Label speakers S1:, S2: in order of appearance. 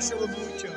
S1: нашего путя.